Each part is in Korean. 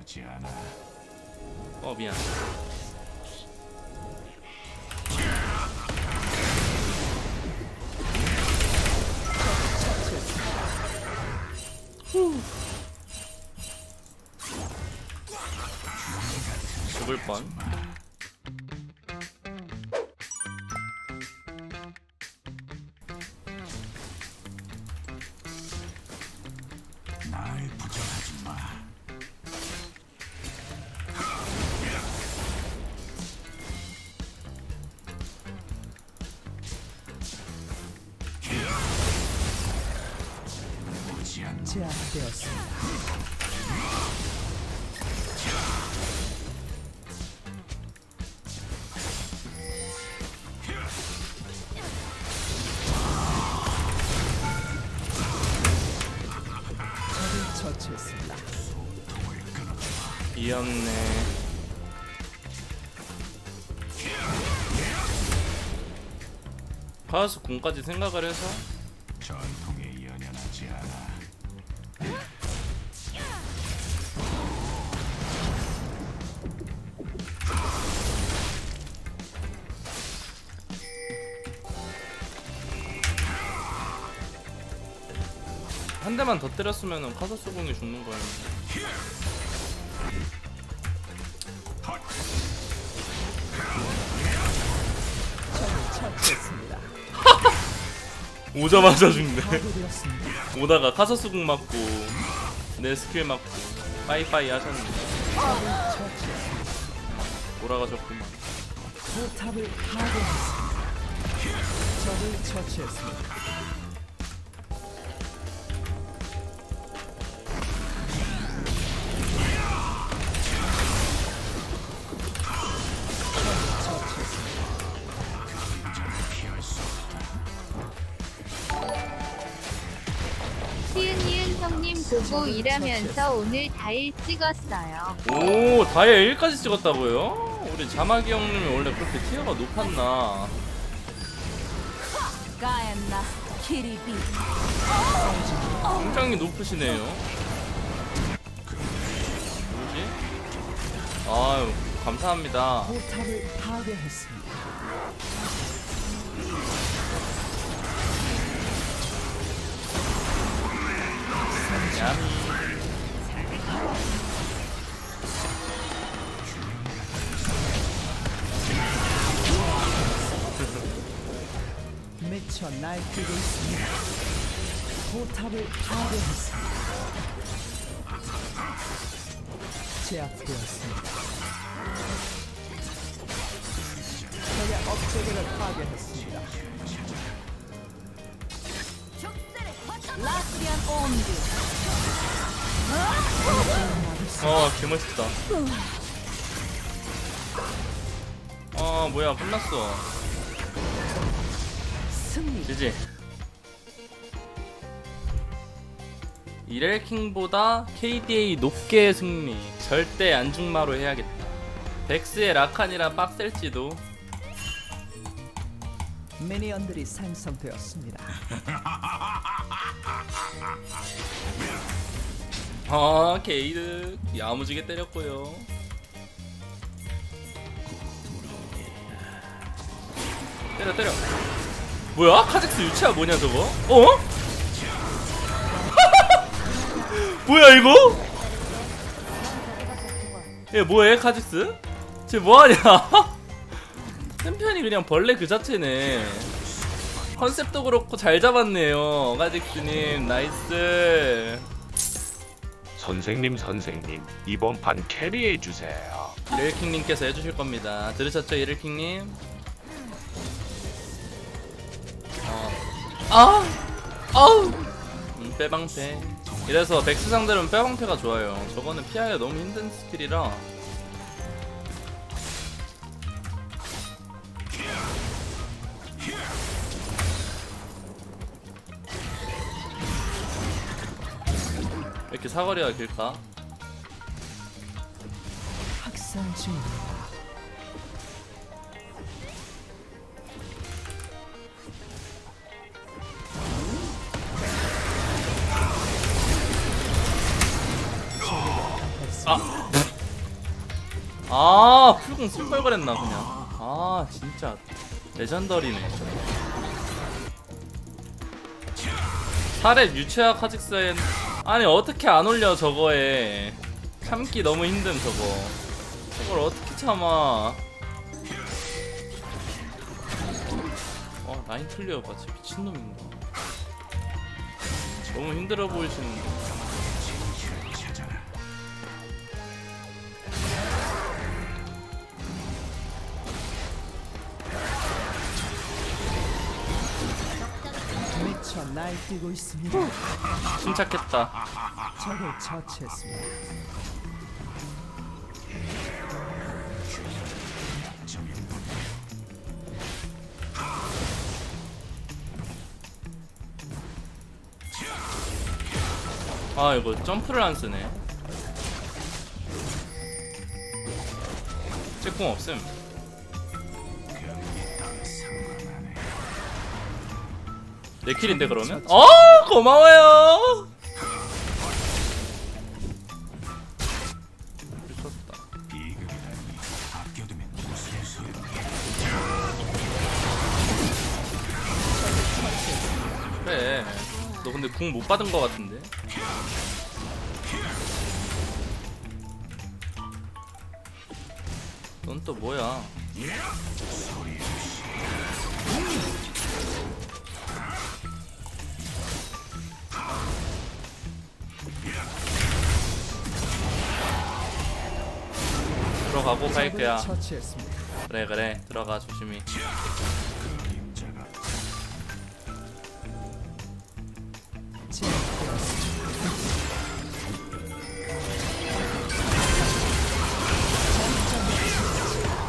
연연하지 않아. 어 미안. 죽을 뻔 제압되었습니다. 적을 처치했습니다. 이었네 카우스 공까지 생각을 해서 대만 더 때렸으면 카서스 공이 죽는 처치했습니다. 오자마자 죽네. 오다가 카서스 궁 맞고 내 스킬 맞고 빠이빠이 하셨는데. 돌아가셨구만 포탑을 파괴했습니다. 적을 처치했습니다. 보고 일하면서 오늘 다일 찍었어요. 오 다이아 1까지 찍었다고요? 우리 자마기 형님이 원래 그렇게 티어가 높았나 굉장히 높으시네요 뭐지? 아유 감사합니다 포탑을 파괴했습니다. 미 미쳐 날뛰고 있습니다. 포탑을 파괴했습니다. 제압되었습니다. 적의 업체계를 파괴했습니다. 라스리안 온드 어 개멋있다. 어 뭐야 끝났어. 승리. 지지. 이렐킹보다 KDA 높게 승리. 절대 안중마로 해야겠다. 덱스의 라칸이라 빡셀지도. 미니언들이 생성되었습니다. 아 게이드 야무지게 때렸고요 때려 때려 뭐야? 카직스 유치야 뭐냐 저거? 어? 뭐야 이거? 얘 뭐해 카직스? 쟤 뭐하냐? 챔피언이 그냥 벌레 그 자체네 컨셉도 그렇고 잘 잡았네요 카직스님 nice 선생님 선생님 이번 판 carry해 주세요. 이렐킹님께서 해주실 겁니다. 들으셨죠, 이렐킹님? 어. 아! 아우! 음, 뼈방패. 이래서 벡스 상대로는 뼈방패가 좋아요. 저거는 피하기가 너무 힘든 스킬이라. 이렇게 사거리가 길까? 학살. 아! 아 풀공 쓸걸 그랬나 그냥 아 진짜 레전더리네 사렙 유체화 카직스엔 아니 어떻게 안 올려 저거에. 참기 너무 힘듦 저거. 저걸 어떻게 참아. 와 라인 클리어 같이 미친놈인가. 너무 힘들어 보이시는데 미쳐 날뛰고 있습니다. 침착했다 적을 처치했습니다. 아 이거 점프를 안 쓰네 잭공 없음 내 킬인데 그러면? 어 고마워요. 그래 너 근데 궁 못 받은 거 같은데 넌 또 뭐야 들어가고 파이크야. 그래 그래. 들어가 조심히.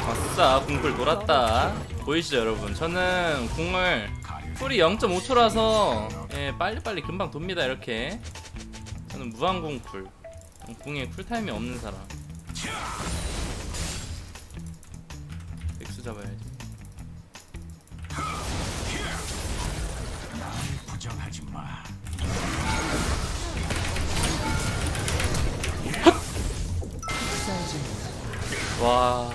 아싸 궁풀 놀았다. 보이시죠 여러분? 저는 궁을 풀이 0.5초라서 예, 빨리빨리 금방 돕니다 이렇게. 저는 무한궁 풀. 궁에 쿨타임이 없는 사람 백수 잡아야지 부정하지 마. 와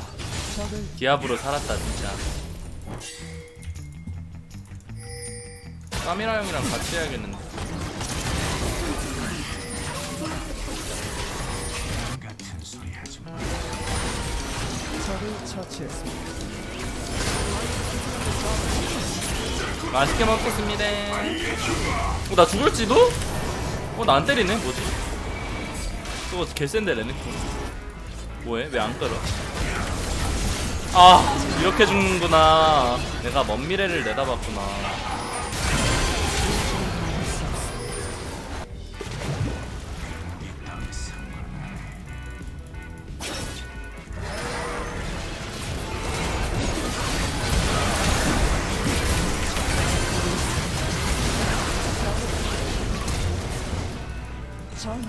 디아브로 살았다 진짜 까미라 형이랑 같이 해야겠는데 같은 소리 하지 마. 적을 처치했습니다. 맛있게 먹겠습니다 어, 나 죽을지도? 어 나 안 때리네 뭐지? 저거 개센데 레네콘 뭐해? 왜 안 끌어? 아 이렇게 죽는구나 내가 먼 미래를 내다봤구나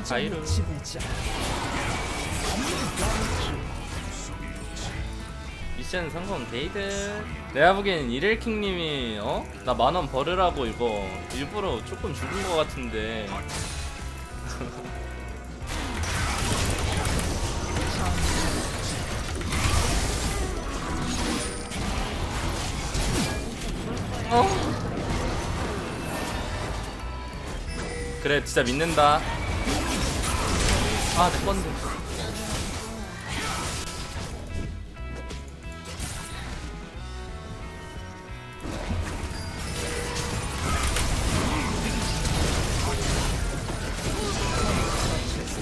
아이를. 미션 성공 데이드 내가 보기엔 이렐킹님이 어? 나 만원 벌으라고 이거 일부러 조금 죽은 거 같은데 어? 그래 진짜 믿는다 아 내 건데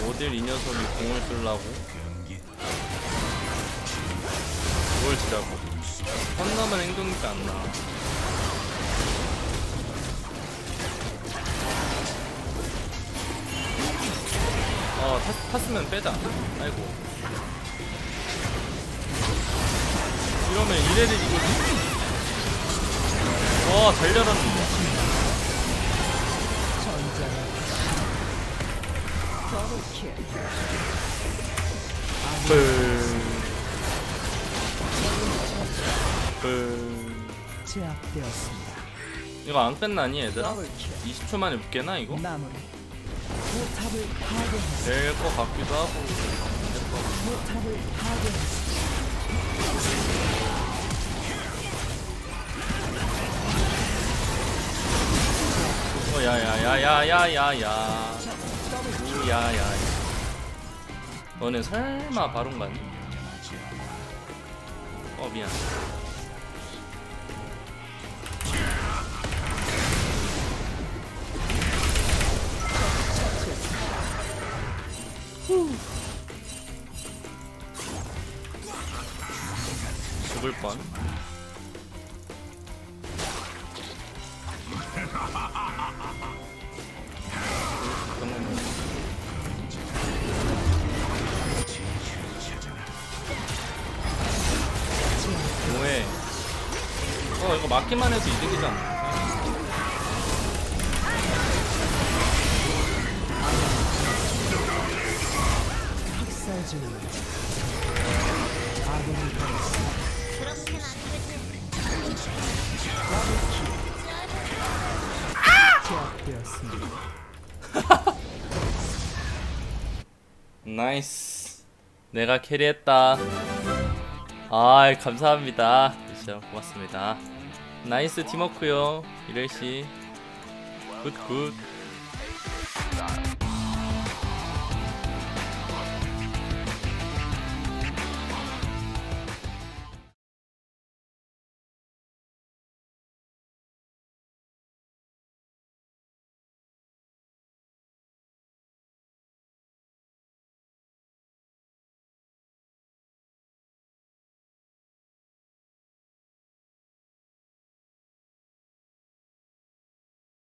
어딜 이 녀석이 공을 쓰려고? 치자고? 선 넘은 행동이니까 안나 어 탔, 탔으면 빼자 아이고 이러면 이래를 이거 와잘 열었는데 전쟁의 더블킬. 그 제압되었습니다. 이거 안 끝나니 얘들아? 더블킬. 20초 만에 붙게나 이거? 마무리. 될것 같기도 하고 포탑을 파괴했습니다. 어 야야야야야야야 우야야 너는 설마 바론 가니? 어 미안 죽을 뻔. 뭐해? 어 이거 맞기만 해도 이득이잖아. 제압되었습니다. Nice. 내가 carry했다. 아 감사합니다. 진짜 고맙습니다. Nice teamwork요. 이래 씨. Good good.